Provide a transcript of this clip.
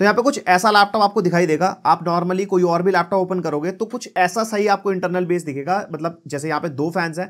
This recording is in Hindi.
तो यहाँ पे कुछ ऐसा लैपटॉप आपको दिखाई देगा। आप नॉर्मली कोई और भी लैपटॉप ओपन करोगे तो कुछ ऐसा सही आपको इंटरनल बेस दिखेगा। मतलब जैसे यहाँ पे दो फैंस हैं।